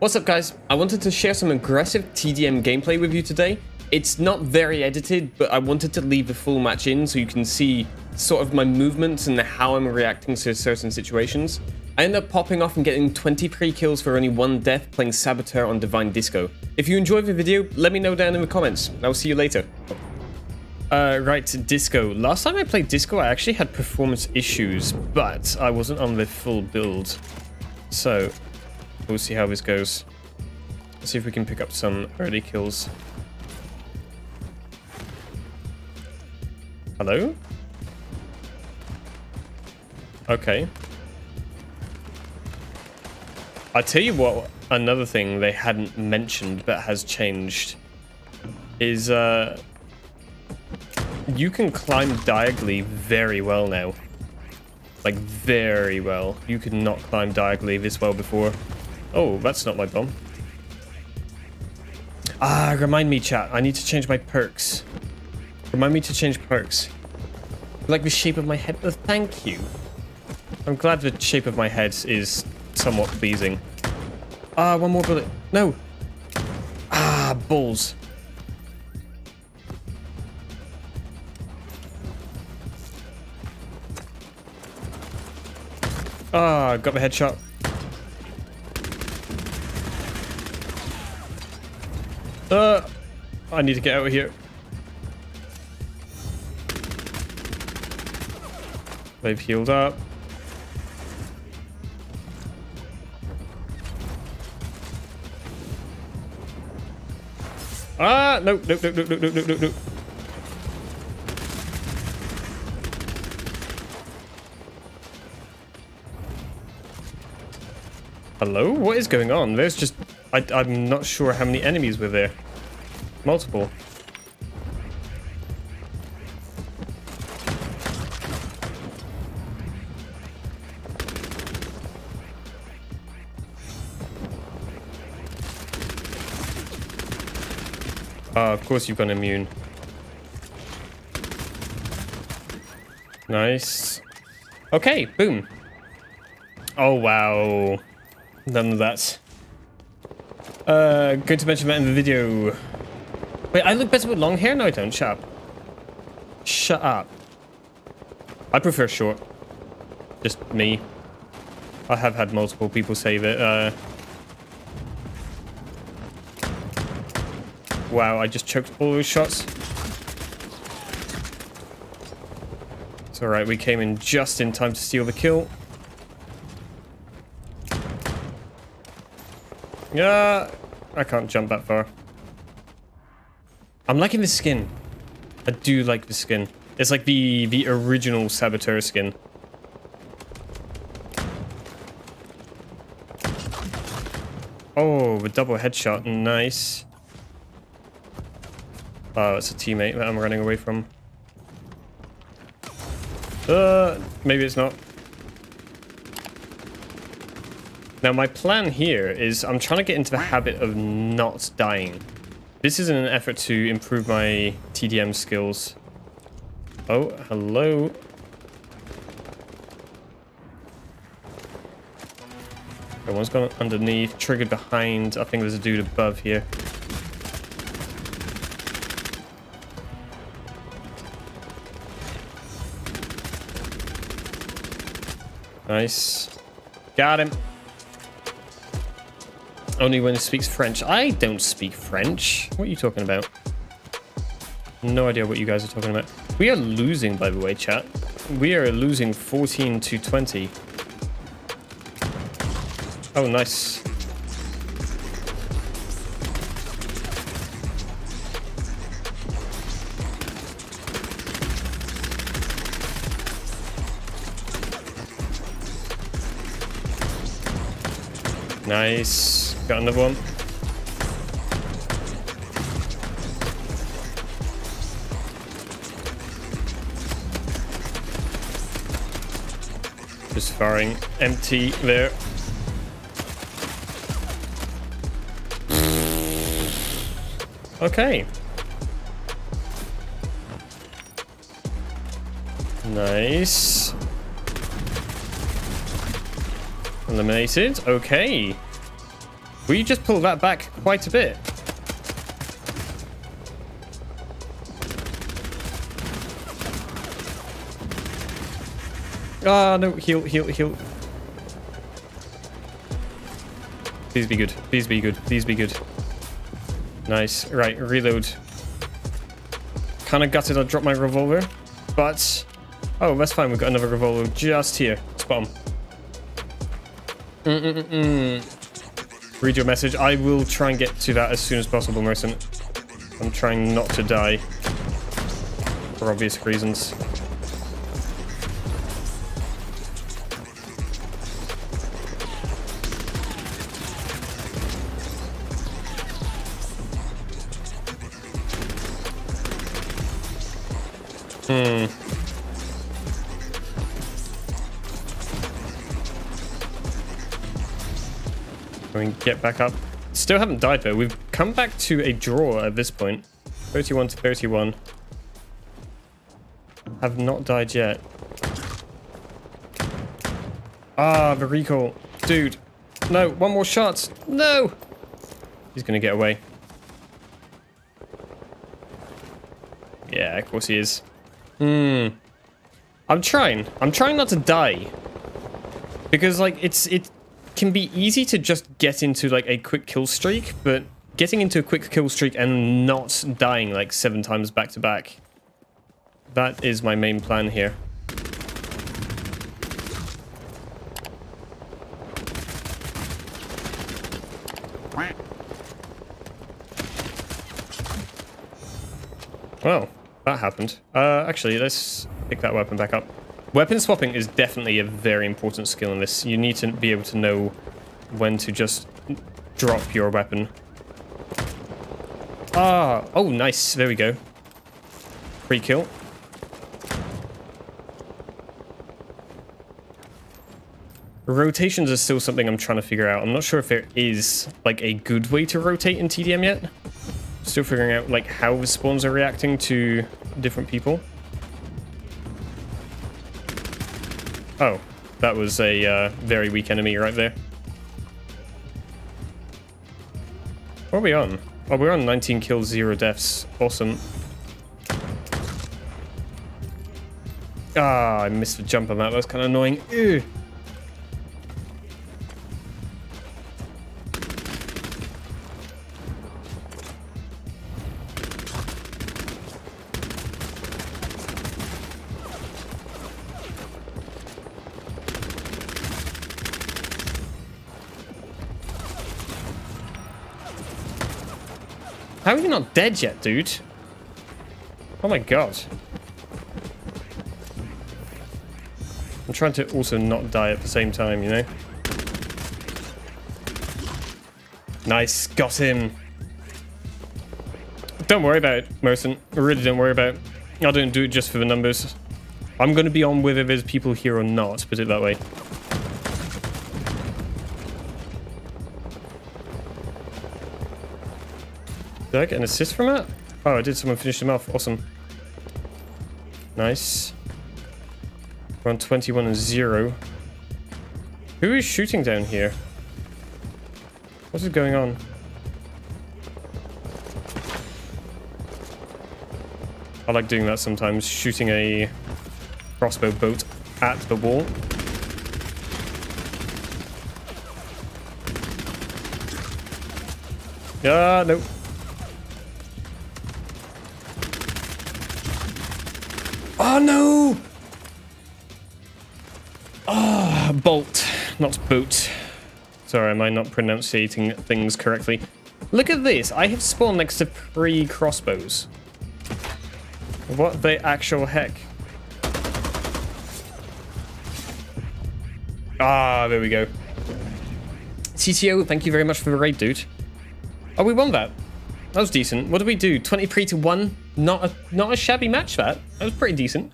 What's up guys? I wanted to share some aggressive TDM gameplay with you today. It's not very edited, but I wanted to leave the full match in so you can see sort of my movements and how I'm reacting to certain situations. I end up popping off and getting 20 pre-kills for only one death playing Saboteur on Divine Disco. If you enjoyed the video, let me know down in the comments. I'll see you later. Uh, right, Disco. Last time I played Disco, I actually had performance issues, but I wasn't on the full build. So, We'll see how this goes. Let's see if we can pick up some early kills. Hello? Okay. I tell you what, another thing they hadn't mentioned but has changed is uh, you can climb diagonally very well now. Like, very well. You could not climb diagonally this well before. Oh, that's not my bomb. Ah, remind me, chat. I need to change my perks. Remind me to change perks. like the shape of my head? Oh, thank you. I'm glad the shape of my head is somewhat pleasing. Ah, one more bullet. No. Ah, balls. Ah, got the headshot. Uh, I need to get out of here. They've healed up. Ah, no, no, no, no, no, no, no, no, no. Hello? What is going on? There's just I, I'm not sure how many enemies were there. Multiple. Ah, of course you've gone immune. Nice. Okay, boom. Oh, wow. None of that. Uh, good to mention that in the video. Wait, I look better with long hair? No, I don't. Shut up. Shut up. I prefer short. Just me. I have had multiple people say that, uh... Wow, I just choked all those shots. It's alright, we came in just in time to steal the kill. Yeah, I can't jump that far. I'm liking the skin. I do like the skin. It's like the the original Saboteur skin. Oh, the double headshot. Nice. Oh, it's a teammate that I'm running away from. Uh, maybe it's not. Now, my plan here is I'm trying to get into the habit of not dying. This is an effort to improve my TDM skills. Oh, hello. One's gone underneath, triggered behind. I think there's a dude above here. Nice. Got him. Only when he speaks French. I don't speak French. What are you talking about? No idea what you guys are talking about. We are losing, by the way, chat. We are losing 14 to 20. Oh, nice. Nice. Got another one. Just firing empty there. Okay. Nice. Eliminated. Okay. We just pull that back quite a bit. Ah, no, heal, heal, heal. Please be good. Please be good. Please be good. Nice. Right, reload. Kind of gutted I dropped my revolver, but... Oh, that's fine. We've got another revolver just here. Spot mm -mm -mm Read your message. I will try and get to that as soon as possible, Merchant. I'm trying not to die. For obvious reasons. Hmm. I mean, get back up. Still haven't died though. We've come back to a draw at this point. 31 to 31. Have not died yet. Ah, the recall. Dude. No, one more shot. No! He's gonna get away. Yeah, of course he is. Hmm. I'm trying. I'm trying not to die. Because, like, it's it can be easy to just get into, like, a quick kill streak, but getting into a quick kill streak and not dying, like, seven times back to back. That is my main plan here. Well, that happened. Uh, actually, let's pick that weapon back up. Weapon swapping is definitely a very important skill in this. You need to be able to know when to just drop your weapon. Ah, oh, nice. There we go. Free kill. Rotations are still something I'm trying to figure out. I'm not sure if there is, like, a good way to rotate in TDM yet. Still figuring out, like, how the spawns are reacting to different people. Oh, that was a uh, very weak enemy right there. What are we on? Oh, we're on 19 kills, 0 deaths. Awesome. Ah, I missed the jump on that. That was kind of annoying. Ew. How are you not dead yet, dude? Oh my god. I'm trying to also not die at the same time, you know? Nice, got him. Don't worry about it, Merson. Really don't worry about it. I don't do it just for the numbers. I'm going to be on whether there's people here or not, put it that way. Did I get an assist from that? Oh, I did. Someone finish him off. Awesome. Nice. We're on 21 and 0. Who is shooting down here? What is going on? I like doing that sometimes, shooting a crossbow bolt at the wall. Ah, no. Oh, no! Ah, oh, bolt, not boot. Sorry, am I not pronouncing things correctly? Look at this. I have spawned next to three crossbows. What the actual heck? Ah, there we go. CTO, thank you very much for the raid, dude. Oh, we won that. That was decent. What did we do? 23 to 1? Not a, not a shabby match, that. That was pretty decent.